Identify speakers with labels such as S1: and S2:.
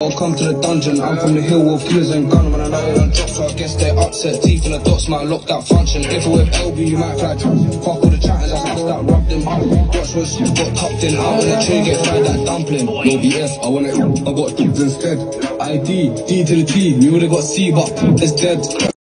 S1: Welcome to the dungeon. I'm from the hill with killers and gun. When I know one drop, so I guess they're upset. Teeth in the dots might lock that function. If it with LB, you might fly. Fuck all the chatters, I smashed that rubbed them. Watch what's got tucked in. Out in the tree, get fried that dumpling. No BS. I wanna, I got kids instead. ID, D to the T. We would've got C, but it's dead.